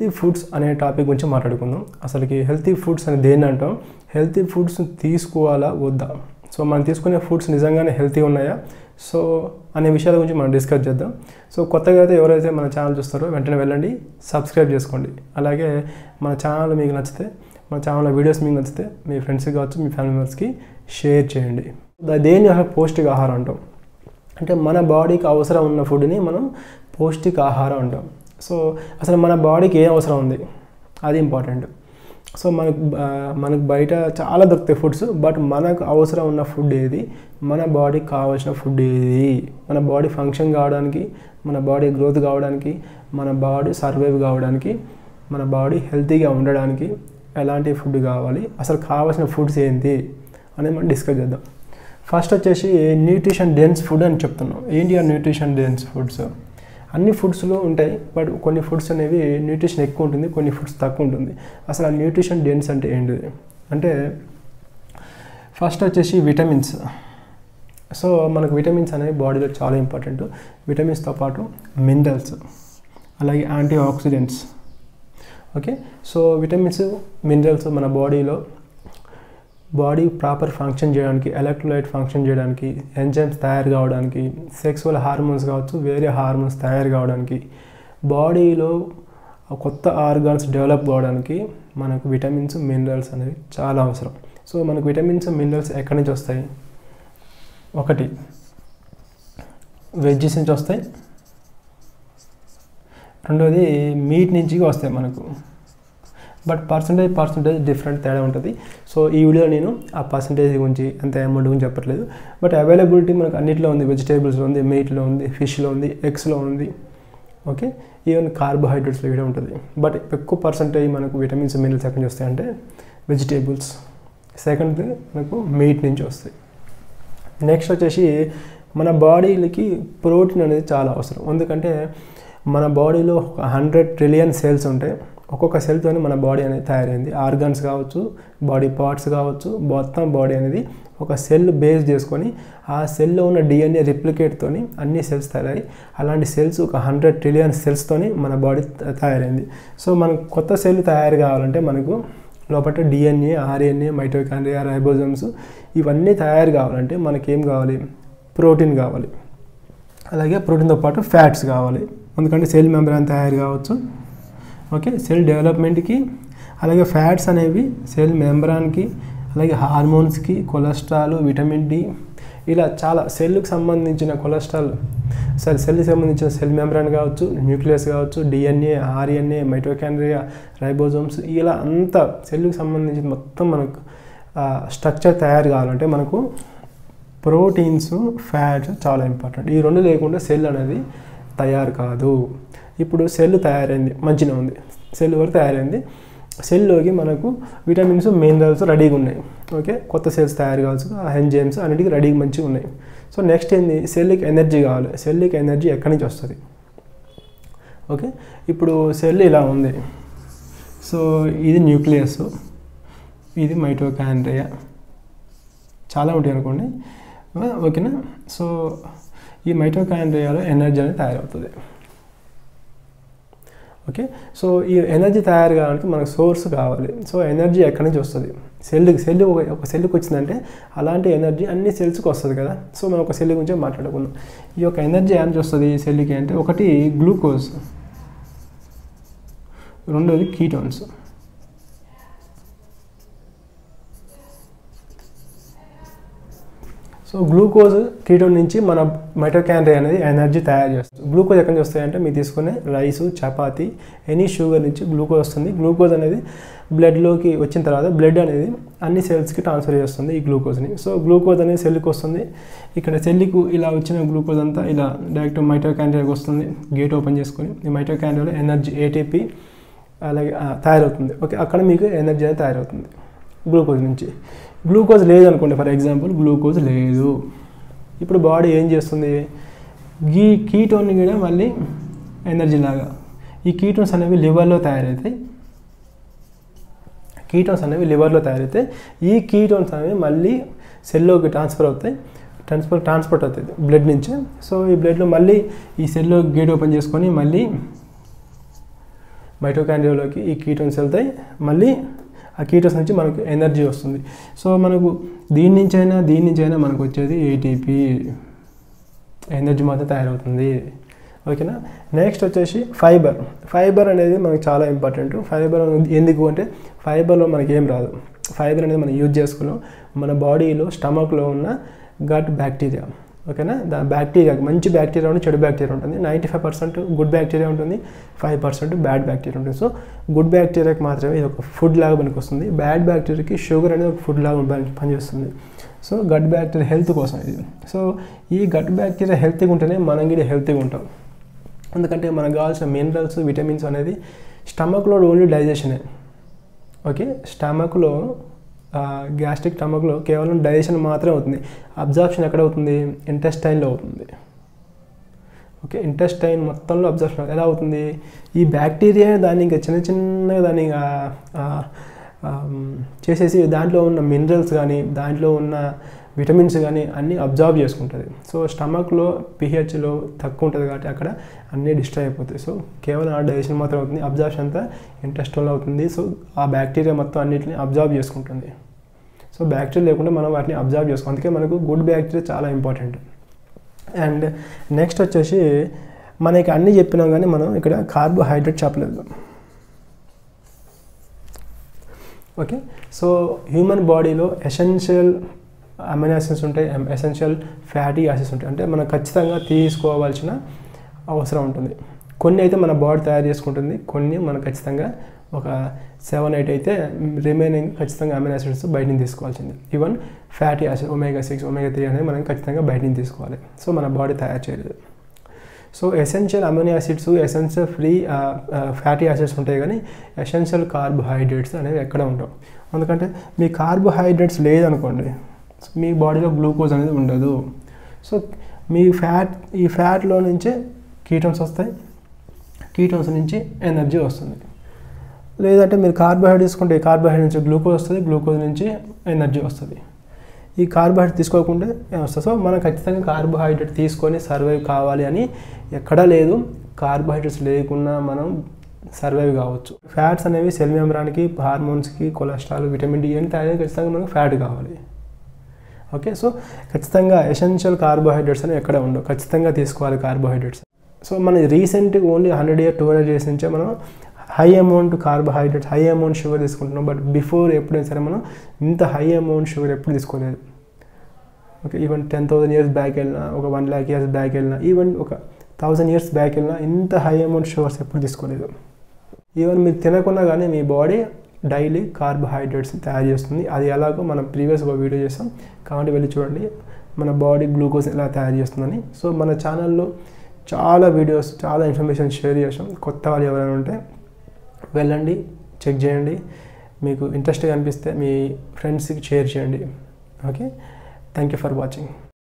Healthy foods అనే topic గురించి మాట్లాడుకుందాం. అసలుకి హెల్తీ ఫుడ్స్ అని దేన్ని అంటాం హెల్తీ ఫుడ్స్ తీసుకోవాలా వద్దా? సో మనం తీసుకునే ఫుడ్స్ నిజంగానే హెల్తీ ఉన్నాయా? సో అనే విషయాల గురించి మనం డిస్కస్ చేద్దాం. సో కొత్తగా అయితే ఎవరైతే మన ఛానల్ చూస్తారో వెంటనే వెళ్ళండి సబ్స్క్రైబ్ చేసుకోండి. అలాగే మన ఛానల్ మీకు నచ్చితే మన ఛానల్లో వీడియోస్ మీకు నచ్చితే మీ ఫ్రెండ్స్కి కావచ్చు మీ ఫ్యామిలీ మెంబర్స్కి షేర్ చేయండి. దా- దేన్ని అసలు పౌష్టికాహారం అంటాం? అంటే మన బాడీకి అవసరం ఉన్న ఫుడ్ని మనం పౌష్టికాహారం అంటాం. సో అసలు మన బాడీకి ఏం అవసరం ఉంది? అది ఇంపార్టెంట్. సో మనకు మనకు బయట చాలా దొరుకుతాయి ఫుడ్స్ బట్ మనకు అవసరం ఉన్న ఫుడ్ ఏది? మన బాడీకి కావాల్సిన ఫుడ్ ఏది? మన బాడీ ఫంక్షన్ కావడానికి మన బాడీ గ్రోత్ కావడానికి మన బాడీ సర్వైవ్ కావడానికి మన బాడీ హెల్తీగా ఉండడానికి ఎలాంటి ఫుడ్ కావాలి? అసలు కావాల్సిన ఫుడ్స్ ఏంటి? అనేది మనం డిస్కస్ చేద్దాం. ఫస్ట్ వచ్చేసి న్యూట్రిషన్ డెన్స్ ఫుడ్ అని చెప్తున్నాం. ఏంటి ఆ న్యూట్రిషన్ డెన్స్ ఫుడ్స్? అన్ని ఫుడ్స్లో ఉంటాయి బట్ కొన్ని ఫుడ్స్ అనేవి న్యూట్రిషన్ ఎక్కువ ఉంటుంది కొన్ని ఫుడ్స్ తక్కువ ఉంటుంది. అసలు ఆ న్యూట్రిషన్ డెన్స్ అంటే ఏంటిది? అంటే ఫస్ట్ వచ్చేసి విటమిన్స్. సో మనకు విటమిన్స్ అనేవి బాడీలో చాలా ఇంపార్టెంట్. విటమిన్స్తో పాటు మినరల్స్ అలాగే antioxidants. Okay? So vitamins minerals మన బాడీలో బాడీ ప్రాపర్ ఫంక్షన్ చేయడానికి ఎలక్ట్రోలైట్ ఫంక్షన్ చేయడానికి ఎంజైమ్స్ తయారు కావడానికి సెక్సువల్ హార్మోన్స్ కావచ్చు వేరే హార్మోన్స్ తయారు కావడానికి బాడీలో కొత్త ఆర్గాన్స్ డెవలప్ కావడానికి మనకు విటమిన్స్ మినరల్స్ అనేవి చాలా అవసరం. సో మనకు విటమిన్స్ మినరల్స్ ఎక్కడి నుంచి వస్తాయి? ఒకటి వెజ్జెస్ నుంచి వస్తాయి. రెండోది మీట్ నుంచి వస్తాయి మనకు. బట్ పర్సంటేజ్ పర్సంటేజ్ డిఫరెంట్ తేడా ఉంటుంది. సో ఈ వీడియోలో నేను ఆ పర్సంటేజ్ గురించి అంత అమౌంట్ గురించి చెప్పట్లేదు. బట్ అవైలబిలిటీ మనకు అన్నింటిలో ఉంది. వెజిటేబుల్స్లో ఉంది మీట్లో ఉంది ఫిష్లో ఉంది ఎగ్స్లో ఉంది. ఓకే? ఈవెన్ కార్బోహైడ్రేట్స్లో కూడా ఉంటుంది. బట్ ఎక్కువ పర్సంటేజ్ మనకు విటమిన్స్ మినరల్స్ ఎక్కడి నుంచి వస్తాయంటే వెజిటేబుల్స్. సెకండ్ మనకు మీట్ నుంచి వస్తాయి. నెక్స్ట్ వచ్చేసి మన బాడీలకి ప్రోటీన్ అనేది చాలా అవసరం. ఎందుకంటే మన బాడీలో హండ్రెడ్ ట్రిలియన్ సెల్స్ ఉంటాయి. ఒక్కొక్క సెల్తోనే మన బాడీ అనేది తయారైంది. ఆర్గాన్స్ కావచ్చు బాడీ పార్ట్స్ కావచ్చు మొత్తం బాడీ అనేది ఒక సెల్ బేస్ చేసుకొని ఆ సెల్లో ఉన్న డిఎన్ఏ రిప్లికేట్తోని అన్ని సెల్స్ తయారయ్యి అలాంటి సెల్స్ ఒక హండ్రెడ్ ట్రిలియన్ సెల్స్తోని మన బాడీ తయారైంది. సో మనకు కొత్త సెల్ తయారు కావాలంటే మనకు లోపల డిఎన్ఏ ఆర్ఎన్ఏ మైటోకాండ్రియా రైబోజమ్స్ ఇవన్నీ తయారు కావాలంటే మనకేం కావాలి? ప్రోటీన్ కావాలి. అలాగే ప్రోటీన్తో పాటు ఫ్యాట్స్ కావాలి. ఎందుకంటే సెల్ మెంబ్రాన్ తయారు కావచ్చు. ఓకే? సెల్ డెవలప్మెంట్కి అలాగే ఫ్యాట్స్ అనేవి సెల్ మెంబ్రాన్కి అలాగే హార్మోన్స్కి కొలెస్ట్రాల్ విటమిన్ డి ఇలా చాలా సెల్కి సంబంధించిన కొలెస్ట్రాల్ సరే సెల్కి సంబంధించిన సెల్ మెంబ్రాన్ కావచ్చు న్యూక్లియస్ కావచ్చు డిఎన్ఏ ఆర్ఎన్ఏ మైటోకాండ్రియా రైబోజోమ్స్ ఇలా అంతా సెల్కి సంబంధించిన మొత్తం మనకు స్ట్రక్చర్ తయారు కావాలంటే మనకు ప్రోటీన్స్ ఫ్యాట్స్ చాలా ఇంపార్టెంట్. ఈ రెండు లేకుండా సెల్ అనేది తయారు కాదు ఇప్పుడు సెల్ తయారైంది మంచిగా ఉంది. సెల్ వరకు తయారైంది? సెల్లోకి మనకు విటమిన్స్ మినరల్స్ రెడీగా ఉన్నాయి. ఓకే? కొత్త సెల్స్ తయారు కావచ్చు ఆ ఎంజైమ్స్ అన్నిటికీ రెడీగా మంచిగా ఉన్నాయి. సో నెక్స్ట్ ఏంది? సెల్కి ఎనర్జీ కావాలి. సెల్కి ఎనర్జీ ఎక్కడి నుంచి వస్తుంది? ఓకే? ఇప్పుడు సెల్ ఇలా ఉంది. సో ఇది న్యూక్లియస్ ఇది మైటోకాండ్రియా. చాలా ఉంటాయి అనుకోండి. ఓకేనా? సో ఈ మైటోకాండ్రియాలో ఎనర్జీ అనేది తయారవుతుంది ఓకే సో ఈ ఎనర్జీ తయారు కావడానికి మనకు సోర్స్ కావాలి సో ఎనర్జీ ఎక్కడి నుంచి వస్తుంది సెల్కి సెల్ ఒక ఒక సెల్కి వచ్చిందంటే అలాంటి ఎనర్జీ అన్ని సెల్స్కి వస్తుంది కదా. సో మనం ఒక సెల్ గురించి మాట్లాడుకుందాం ఈ యొక్క ఎనర్జీ ఏం నుంచి వస్తుంది ఈ సెల్కి అంటే ఒకటి గ్లూకోజ్ రెండోది కీటోన్స్ సో గ్లూకోజ్ కీటోన్ నుంచి మన మైటోకాండ్రియా అనేది ఎనర్జీ తయారు చేస్తుంది. గ్లూకోజ్ ఎక్కడి నుంచి వస్తాయంటే మీరు తీసుకునే రైసు చపాతి ఎనీ షుగర్ నుంచి గ్లూకోజ్ వస్తుంది. గ్లూకోజ్ అనేది బ్లడ్లోకి వచ్చిన తర్వాత బ్లడ్ అనేది అన్ని సెల్స్కి ట్రాన్స్ఫర్ చేస్తుంది ఈ గ్లూకోజ్ని. సో గ్లూకోజ్ అనేది సెల్కి వస్తుంది. ఇక్కడ సెల్కు ఇలా వచ్చిన గ్లూకోజ్ అంతా ఇలా డైరెక్ట్ మైటోకాండ్రియాకి వస్తుంది. గేట్ ఓపెన్ చేసుకొని ఈ మైటోకాండ్రియాలో ఎనర్జీ ఏటీపీ అలాగే తయారవుతుంది. ఓకే అక్కడ మీకు ఎనర్జీ అనేది తయారవుతుంది. గ్లూకోజ్ నుంచి. గ్లూకోజ్ లేదనుకోండి ఫర్ ఎగ్జాంపుల్ గ్లూకోజ్ లేదు. ఇప్పుడు బాడీ ఏం చేస్తుంది? ఈ కీటోన్ని కూడా మళ్ళీ ఎనర్జీ లాగా ఈ కీటోన్స్ అనేవి లివర్లో తయారవుతాయి కీటోన్స్ అనేవి లివర్లో తయారైతే ఈ కీటోన్స్ అనేవి మళ్ళీ సెల్లోకి ట్రాన్స్ఫర్ అవుతాయి. ట్రాన్స్ఫర్ ట్రాన్స్పోర్ట్ అవుతుంది బ్లడ్ నుంచి. సో ఈ బ్లడ్లో మళ్ళీ ఈ సెల్లో గేట్ ఓపెన్ చేసుకొని మళ్ళీ మైటోకాండ్రియాలోకి ఈ కీటోన్స్ వెళ్తాయి. మళ్ళీ ఆ కీటోస్ నుంచి మనకు ఎనర్జీ వస్తుంది. సో మనకు దీని నుంచి అయినా దీని నుంచి అయినా మనకు వచ్చేది ఏటీపీ ఎనర్జీ మాత్రం తయారవుతుంది. ఓకేనా? నెక్స్ట్ వచ్చేసి ఫైబర్. ఫైబర్ అనేది మనకు చాలా ఇంపార్టెంట్. ఫైబర్ ఎందుకు అంటే ఫైబర్లో మనకి ఏం రాదు. ఫైబర్ అనేది మనం యూజ్ చేసుకున్నాం. మన బాడీలో స్టమక్లో ఉన్న గట్ బ్యాక్టీరియా. ఓకేనా? దా బ్యాక్టీరియా మంచి బ్యాక్టీరియా ఉంటుంది చెడు బ్యాక్టీరియా ఉంటుంది. Ninety five percent good bacteria ఉంటుంది. ఫైవ్ పర్సెంట్ బ్యాడ్ బ్యాక్టీరియా ఉంటుంది. సో గుడ్ బ్యాక్టీరియాకి మాత్రమే ఇది ఒక ఫుడ్ లాగా పనికొస్తుంది. వస్తుంది బ్యాడ్ బ్యాక్టీరియాకి షుగర్ అనేది ఒక ఫుడ్ లాగా పనిచేస్తుంది. సో గట్ బ్యాక్టీరియా హెల్త్ కోసం ఇది. సో ఈ గట్ బ్యాక్టీరియా హెల్తీగా ఉంటేనే మనం కూడా హెల్తీగా ఉంటాం. ఎందుకంటే మనకు కావాల్సిన మినరల్స్ విటమిన్స్ అనేది స్టమక్లో ఓన్లీ డైజెషనే ఓకే? స్టమక్లో గ్యాస్ట్రిక్ స్టమక్లో కేవలం డైజెషన్ మాత్రమే అవుతుంది. అబ్జార్ప్షన్ ఎక్కడ అవుతుంది? ఇంటెస్టైన్లో అవుతుంది. ఓకే ఇంటెస్టైన్ మొత్తంలో అబ్జర్వేషన్ ఎలా అవుతుంది? ఈ బ్యాక్టీరియా దాన్ని ఇంకా చిన్న చిన్నగా దాన్ని ఇంకా, చేసేసి దాంట్లో ఉన్న మినరల్స్ కానీ దాంట్లో ఉన్న విటమిన్స్ కానీ అన్నీ అబ్జార్బ్ చేసుకుంటుంది. సో స్టమక్లో పిహెచ్లో తక్కువ ఉంటుంది కాబట్టి అక్కడ అన్నీ డిస్ట్రాయ్ అయిపోతాయి. సో కేవలం ఆ డైజెషన్ మాత్రం అవుతుంది. అబ్జార్బ్షన్ అంతా ఇంటెస్టోన్లో అవుతుంది. సో ఆ బ్యాక్టీరియా మొత్తం అన్నిటిని అబ్జార్బ్ చేసుకుంటుంది. సో బ్యాక్టీరియా లేకుండా మనం వాటిని అబ్జార్బ్ చేసుకోం. అందుకే మనకు గుడ్ బ్యాక్టీరియా చాలా ఇంపార్టెంట్. అండ్ నెక్స్ట్ వచ్చేసి మనకి అన్నీ చెప్పినాం కానీ మనం ఇక్కడ కార్బోహైడ్రేట్ చెప్పలేదు. ఓకే? సో హ్యూమన్ బాడీలో ఎసెన్షియల్ అమైనో యాసిడ్స్ ఉంటాయి ఎసెన్షియల్ ఫ్యాటీ యాసిడ్స్ ఉంటాయి. అంటే మనం ఖచ్చితంగా తీసుకోవాల్సిన అవసరం ఉంటుంది. కొన్ని అయితే మన బాడీ తయారు చేసుకుంటుంది కొన్ని మనం ఖచ్చితంగా ఒక సెవెన్ ఎయిట్ అయితే రిమైనింగ్ ఖచ్చితంగా అమైనో యాసిడ్స్ బయటని తీసుకోవాల్సింది. Even fatty acid omega six omega three అనేది మనం ఖచ్చితంగా బయట నుంచి తీసుకోవాలి. సో మన బాడీ తయారు చేయలేదు. So essential amino acids essential free fatty acids ఉంటాయి కానీ ఎసెన్షియల్ కార్బోహైడ్రేట్స్ అనేవి ఎక్కడ ఉండవు. ఎందుకంటే మీ కార్బోహైడ్రేట్స్ లేదనుకోండి సో మీ బాడీలో గ్లూకోజ్ అనేది ఉండదు. సో మీ ఫ్యాట్ ఈ ఫ్యాట్లో నుంచే కీటోన్స్ వస్తాయి. కీటోన్స్ నుంచి ఎనర్జీ వస్తుంది. లేదంటే మీరు కార్బోహైడ్రేట్ తీసుకుంటే కార్బోహైడ్రేట్ నుంచి గ్లూకోజ్ వస్తుంది గ్లూకోజ్ నుంచి ఎనర్జీ వస్తుంది. ఈ కార్బోహైడ్రేట్ తీసుకోకుండా ఏం వస్తుంది? సో మనం ఖచ్చితంగా కార్బోహైడ్రేట్ తీసుకొని సర్వైవ్ కావాలి అని ఎక్కడా లేదు. కార్బోహైడ్రేట్స్ లేకుండా మనం సర్వైవ్ కావచ్చు. ఫ్యాట్స్ అనేవి సెల్ మెంబ్రాన్కి హార్మోన్స్కి కొలెస్ట్రాల్ విటమిన్ డి అని తయారు ఖచ్చితంగా మనకు ఫ్యాట్ కావాలి. ఓకే సో ఖచ్చితంగా ఎసెన్షియల్ కార్బోహైడ్రేట్స్ అని ఎక్కడ ఉండవు. ఖచ్చితంగా తీసుకోవాలి కార్బోహైడ్రేట్స్ సో మన రీసెంట్గా only hundred year two hundred years నుంచే మనం high amount carbohydrates high amount sugar తీసుకుంటున్నాం. బట్ బిఫోర్ ఎప్పుడైనా సరే మనం ఇంత హై అమౌంట్ షుగర్ ఎప్పుడు తీసుకోలేదు. Okay even ten thousand years back వెళ్ళినా ఒక వన్ ల్యాక్ ఇయర్స్ బ్యాక్ వెళ్ళినా ఈవెన్ ఒక థౌసండ్ ఇయర్స్ బ్యాక్ వెళ్ళినా ఇంత హై అమౌంట్ షుగర్స్ ఎప్పుడు తీసుకోలేదు. ఈవెన్ మీరు తినకున్నా కానీ మీ బాడీ డైలీ కార్బోహైడ్రేట్స్ తయారు చేస్తుంది. అది ఎలాగో మనం ప్రీవియస్ ఒక వీడియో చేస్తాం కాబట్టి వెళ్ళి చూడండి. మన బాడీ గ్లూకోజ్ ఎలా తయారు చేస్తుందని. సో మన ఛానల్లో చాలా వీడియోస్ చాలా ఇన్ఫర్మేషన్ షేర్ చేసాం. కొత్త వాళ్ళు ఎవరైనా ఉంటే వెళ్ళండి చెక్ చేయండి. మీకు ఇంట్రెస్ట్గా అనిపిస్తే మీ ఫ్రెండ్స్కి షేర్ చేయండి. Okay? Thank you for watching.